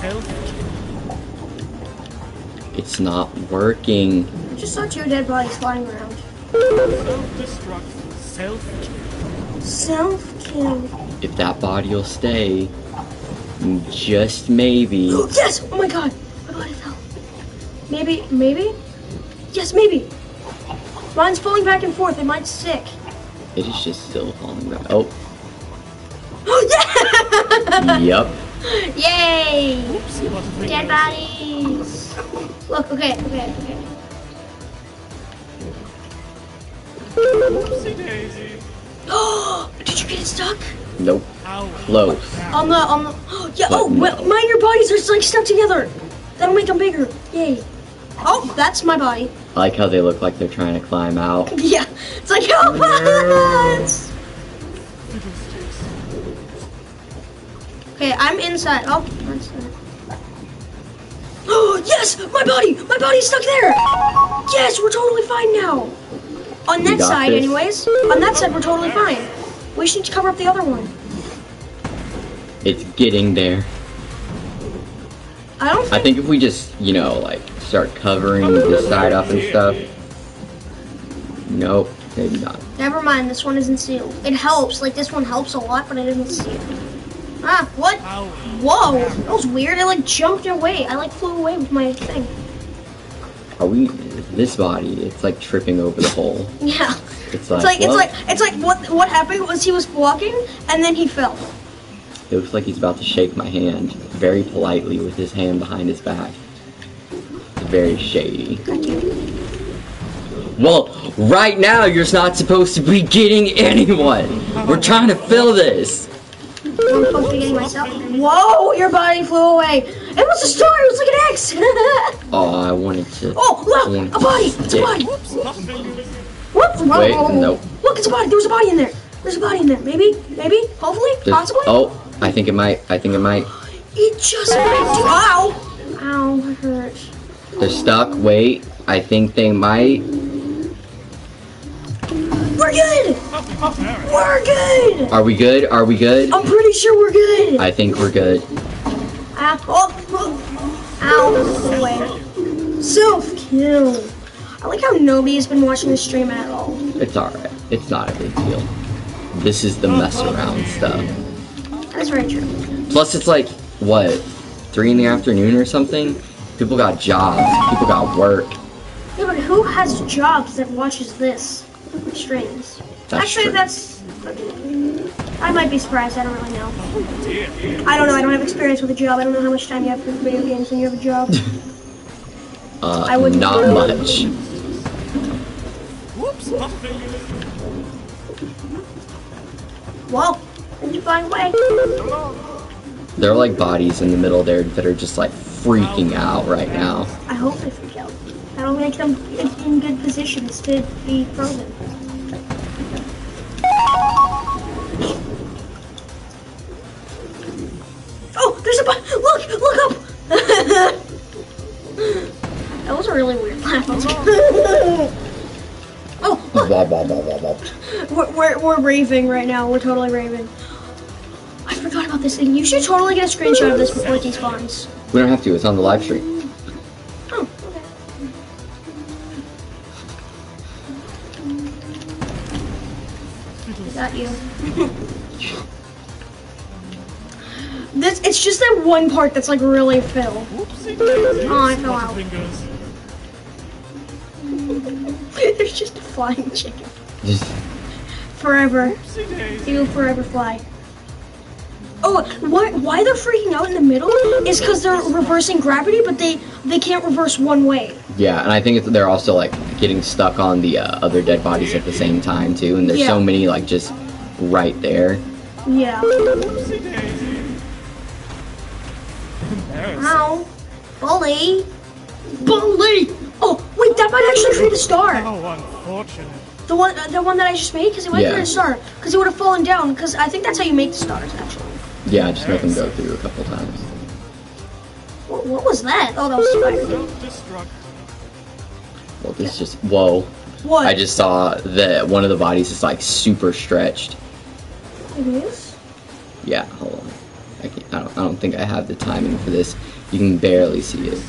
Self It's not working. I just saw two dead bodies flying around. self-destruct. Self-kill. Self kill. If that body will stay, just maybe. Oh, yes! Oh my god! My body fell. Maybe, maybe? Yes, maybe! Mine's falling back and forth. It might stick. It is just still falling back. Oh, Oh, yeah! yep. Yeah! Yay! Oopsie, Dead bodies. Look, okay, okay, okay. Oopsie daisy. Oh, did you get it stuck? Nope. Ow. Close. On the, on the, oh, yeah, But oh, no. well, mine and your bodies are like stuck together. That'll make them bigger. Yay. Oh, that's my body. I like how they look like they're trying to climb out. Yeah, it's like, oh, help us! Okay, I'm inside. Oh, that's that. Oh, yes! My body! My body's stuck there! Yes, we're totally fine now. On that side, this. anyways. On that side, we're totally fine. We should cover up the other one. It's getting there. I don't think... I think. think if we just, you know, like, start covering this side up and stuff. Nope, maybe not. Never mind, this one isn't sealed. It helps. Like, this one helps a lot, but it isn't sealed. Ah, what? Whoa, that was weird. I like jumped away. I like flew away with my thing. Are we? This body, it's like tripping over the hole. Yeah. It's like, It's like it's like it's like what what happened was he was walking and then he fell. it looks like he's about to shake my hand very politely with his hand behind his back. It's very shady. Well, right now you're not supposed to be getting anyone. We're trying to fill this. I'm supposed to be getting myself. Whoa, your body flew away. It was a star. It was like an X. Oh, I wanted to. oh, look, a body. It's a body. Hot fingers. Whoop. Whoa. Wait, nope. Look, it's a body. There was a body in there. There's a body in there. Maybe, maybe, hopefully, There's- possibly. Oh, I think it might. I think it might. It just might do. Ow. Ow, that hurt. They're stuck. Wait, I think they might. We're good. We're good. Are we good? Are we good? I'm pretty sure we're good. I think we're good. Ow. Oh, oh. Ow, those flew away. Self kill. I like how nobody has been watching the stream at all. It's alright. It's not a big deal. This is the mess around stuff. That's very true. Plus, it's like, what, 3 in the afternoon or something? People got jobs. People got work. Yeah, but who has jobs that watches this streams? That's Actually, true. that's. I might be surprised. I don't really know. I don't know. I don't have experience with a job. I don't know how much time you have for video games when you have a job. Uh, I wouldn't- not much. Whoops. Hot fingers. well, did you find a way? There are like bodies in the middle there that are just like freaking out right now. I hope they freak out. That'll make them in, in good positions to be frozen. Bu- look, look up. that was a really weird laugh. oh, look, Blah, blah, blah, blah, blah. we're, we're, we're raving right now. We're totally raving. I forgot about this thing. You should totally get a screenshot of this before it despawns. We don't have to. It's on the live stream. This it's just that one part that's like really fill. Whoopsie. Oh, I fell out. There's just a flying chicken. Just Forever. Whoopsie daisy. He will forever fly. Oh, why, why they're freaking out in the middle is because they're reversing gravity, but they they can't reverse one way. yeah, and I think it's, they're also like getting stuck on the uh, other dead bodies at the same time too. And there's so many like just right there. Yeah. Whoopsie daisy. Embarrassing. Ow. Bully. Bully. Oh, wait, that might actually create a star. How unfortunate. The one, uh, the one that I just made, because it might Yeah. create a star. Because it would have fallen down. Because I think that's how you make the stars, actually. Yeah, just make them go through a couple times. What, what was that? Oh, that was spider. Self-destruct. Well, this just whoa. What? I just saw that one of the bodies is like super stretched. It is. Yeah, hold on. I, can't, I don't I don't think I have the timing for this. You can barely see it.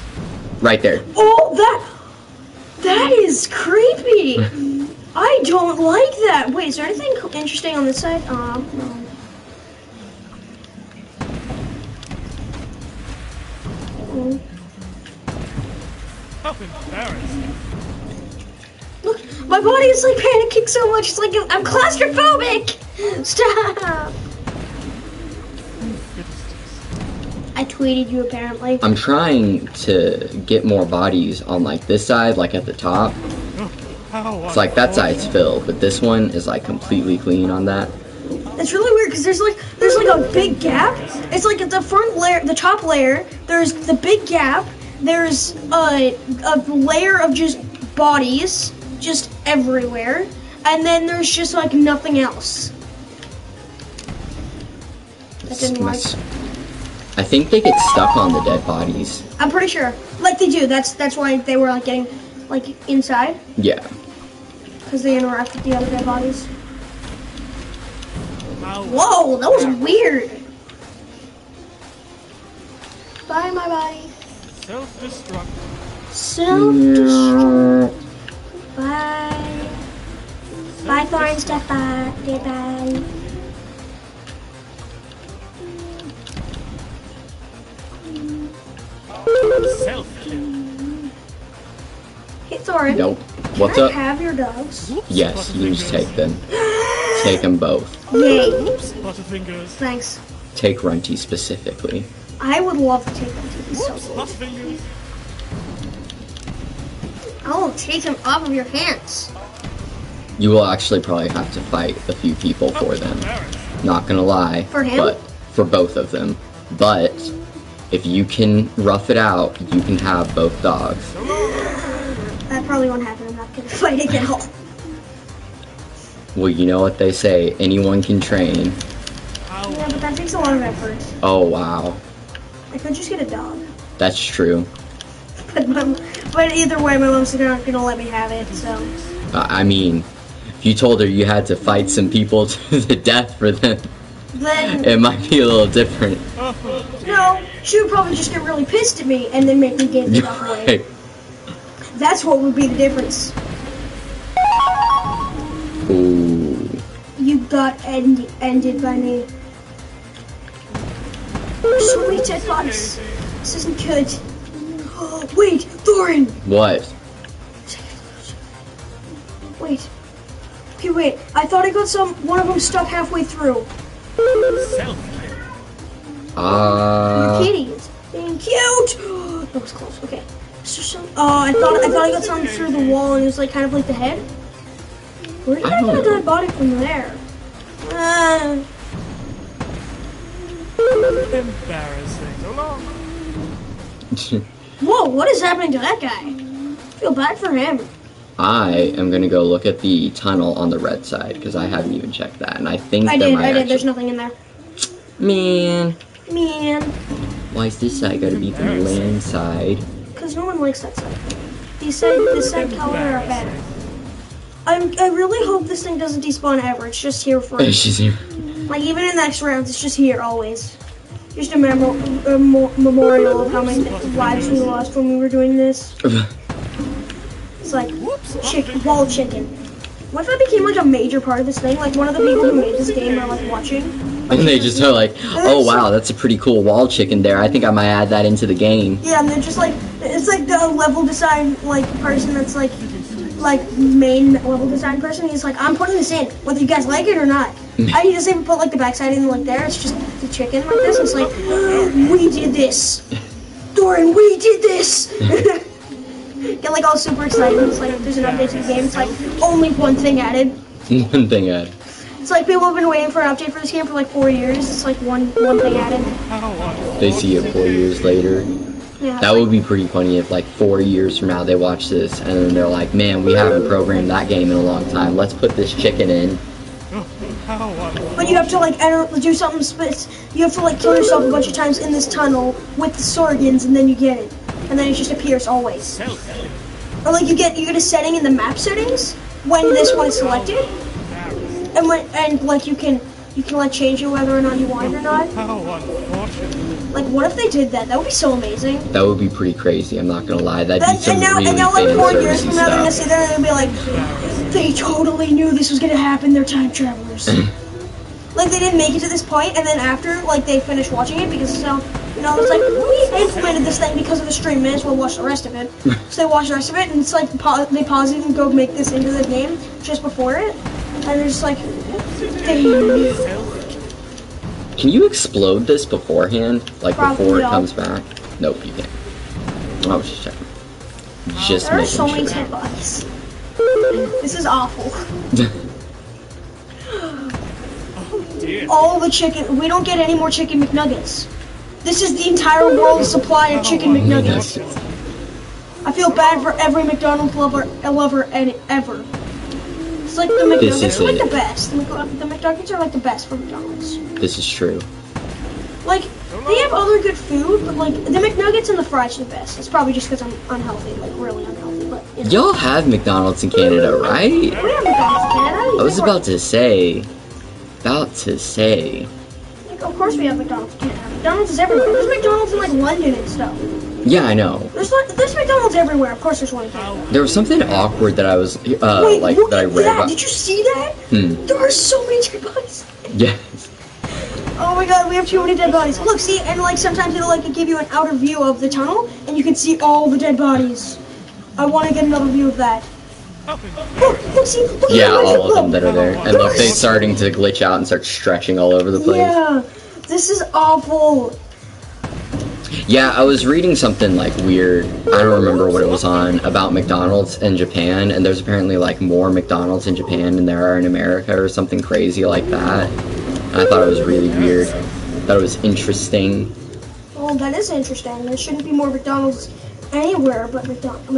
Right there. Oh, that that is creepy. I don't like that. Wait, is there anything interesting on this side? Um, no. Oh, How embarrassing. Look, my body is like panicking so much. It's like I'm claustrophobic. Stop. Tweeted you apparently. I'm trying to get more bodies on like this side, like at the top. It's like that side's filled, but this one is like completely clean on that. It's really weird because there's like there's like a big gap. It's like at the front layer, the top layer. There's the big gap. There's a a layer of just bodies, just everywhere, and then there's just like nothing else. That didn't work. I think they get stuck on the dead bodies. I'm pretty sure, like they do. That's that's why they were like getting like inside Yeah. because they interact with the other dead bodies. Whoa, that was weird. Bye, my body. self-destruct. Self destruct. Bye. Bye, Thorn Step. Bye. Goodbye. Self-kill. Hey, Thoren. Nope. What's can I up? have your dogs? Whoops, Yes, you just take them. Take them both. Yay. Whoops, Butterfingers. Thanks. Take Runty specifically. I would love to take them to be so Whoops, I'll take them off of your hands. You will actually probably have to fight a few people for them. Not gonna lie. For him? But for both of them. But if you can rough it out, you can have both dogs. Probably won't happen. I'm not gonna fight again. Well, you know what they say, anyone can train. Yeah, but that takes a lot of effort. Oh wow. I could just get a dog. That's true. But, mom, but either way, my mom's not gonna let me have it, so. Uh, I mean, if you told her you had to fight some people to the death for them, Then, it might be a little different. no, she would probably just get really pissed at me and then make me get the dog away. That's what would be the difference. Ooh. You got end- ended by me. Many dead. This isn't good. Wait, Thoren! What? Wait. Okay, wait. I thought I got some. One of them stuck halfway through. self-kill. Uh, Kitty is being cute. that was close. Okay. Is there some? Oh, I thought I thought I got something through the wall, and it was like kind of like the head. Where did I I, get a know. body from there? Uh, Embarrassing. So whoa! What is happening to that guy? I feel bad for him. I am gonna go look at the tunnel on the red side because I haven't even checked that, and I think I there did. might I did. There's nothing in there. Man, Man, why is this side gotta be the land side? Because no one likes that side. These side, this side color are better. I'm, I really hope this thing doesn't despawn ever. It's just here for She's here. Like even in the next rounds, it's just here always. Just a, memo- a mo- memorial of how many lives we lost when we were doing this. It's like chick- wall chicken. What if I became like a major part of this thing? Like one of the people who made this game are like watching. And they just are like, oh wow, that's a pretty cool wall chicken there. I think I might add that into the game. Yeah, and they're just like it's like the level design like person that's like like main level design person. He's like, I'm putting this in, whether you guys like it or not. Mm. I he doesn't even put like the backside in like there. It's just the chicken like this. It's like we did this, Doran. We did this. Get like all super excited. It's like there's an update to the game. It's like only one thing added. One thing added. It's like people have been waiting for an update for this game for like four years. It's like one one thing added. They see it four years later. Yeah. That would be pretty funny if like four years from now they watch this and then they're like, man, we haven't programmed that game in a long time. Let's put this chicken in. But you have to like enter, do something. Sp- you have to like kill yourself a bunch of times in this tunnel with the Sorgans, and then you get it, and then it just appears always. Or like you get you get a setting in the map settings when this one is selected, and when and like you can you can like change it whether or not you want it or not. Like, what if they did that? That would be so amazing. That would be pretty crazy. I'm not gonna lie. That'd be And, some and now, really and now, like four years from now, they're gonna sit there and be like, they totally knew this was gonna happen. They're time travelers. like they didn't make it to this point, and then after, like they finished watching it because so, you know, it's like we implemented this thing because of the stream. May as well watch the rest of it. so they watch the rest of it, and it's like they pause it and go make this into the game just before it, and they're just like, they. Can you explode this beforehand? Like Probably before it not. comes back? Nope, you can't. I was just checking. Just There are so many sure. dead bodies. This is awful. Dear. all the chicken. We don't get any more chicken McNuggets. This is the entire world's supply of chicken McNuggets. I feel bad for every McDonald's lover, lover and ever. It's like the This McNuggets is are like it. the best. The, Mc- the McNuggets are like the best for McDonald's. this is true. Like they have other good food, but like the McNuggets and the fries are the best. It's probably just because I'm unhealthy, like really unhealthy. But you know. Y'all have McDonald's in Canada, right? we have McDonald's in Canada. I was about to say. About to say. Like, of course we have McDonald's in Canada. McDonald's is everywhere. There's McDonald's in like London and stuff. Yeah, I know. There's like, there's McDonald's everywhere. Of course, there's one in Canada. There was something awkward that I was uh Wait, like that I read that! about. Did you see that? Hmm. There are so many dead bodies. Yes. Oh my god, we have too many dead bodies. Look, see, and like sometimes it'll like give you an outer view of the tunnel, and you can see all the dead bodies. I want to get another view of that. Look, look, see, look Yeah, all of them that are there. And look, they're starting to glitch out and start stretching all over the place. Yeah, this is awful. Yeah, I was reading something like weird. I don't remember what it was on about McDonald's in Japan, and there's apparently like more McDonald's in Japan than there are in America, or something crazy like that. And I thought it was really weird. Thought it was interesting. Well, that is interesting. There shouldn't be more McDonald's anywhere but McDonald's.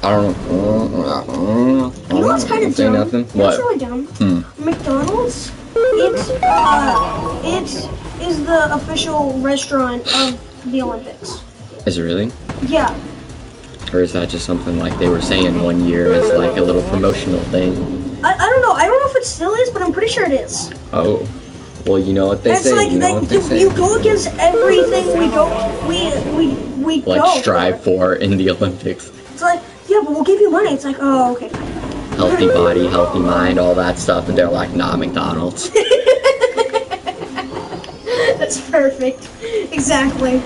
I don't know. You know what's kind of dumb? nothing. What? really dumb? Hmm. McDonald's, it, uh, it is the official restaurant of the Olympics. Is it really? Yeah. Or is that just something like they were saying one year as like a little promotional thing? I, I don't know. I don't know if it still is, but I'm pretty sure it is. Oh. Well, you know what they it's say. like you know what they you, say. you go against everything we go we we we like go. strive for in the Olympics. It's like yeah, but we'll give you money. It's like oh okay. Healthy body, healthy mind, all that stuff, and they're like, nah, McDonald's. That's perfect. Exactly.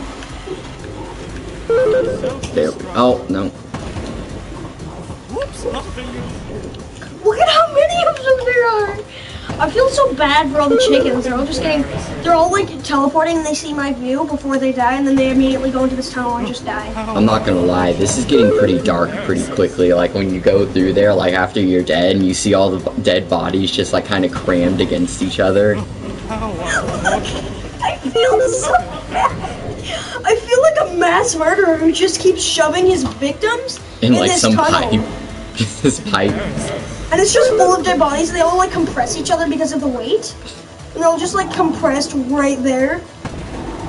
There. Oh no. Whoops, not for you. Look at how many of them there are. I feel so bad for all the chickens. They're all just getting, they're all like teleporting and they see my view before they die and then they immediately go into this tunnel and just die. I'm not gonna lie, this is getting pretty dark pretty quickly. Like when you go through there, like after you're dead, and you see all the dead bodies just like kind of crammed against each other. I feel so bad. I feel like a mass murderer who just keeps shoving his victims In like this some tunnel. pipe. this pipe. And it's just full of dead bodies and they all like compress each other because of the weight. And they're all just like compressed right there.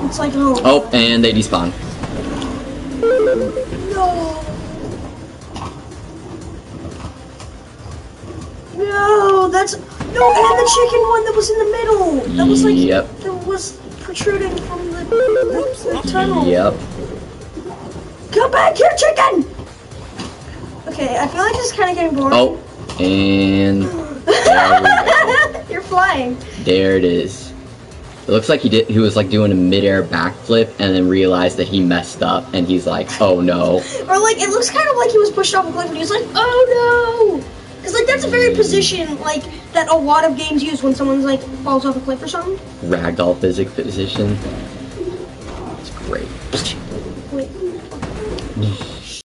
It's like, oh. Oh, and they despawn. No. No, that's no, and the chicken one that was in the middle. That was like Yep. that was protruding from the, the, the tunnel. Yep. Come back here, chicken. Okay, I feel like is kind of getting boring. Oh, and there we go. You're flying. There it is. It looks like he did. He was like doing a midair backflip, and then realized that he messed up, and he's like, "Oh no!" Or like it looks kind of like he was pushed off a cliff and he was like, oh no! Because like that's a very position like that a lot of games use when someone's like falls off a cliff or something. Ragdoll physics position. It's great. Wait.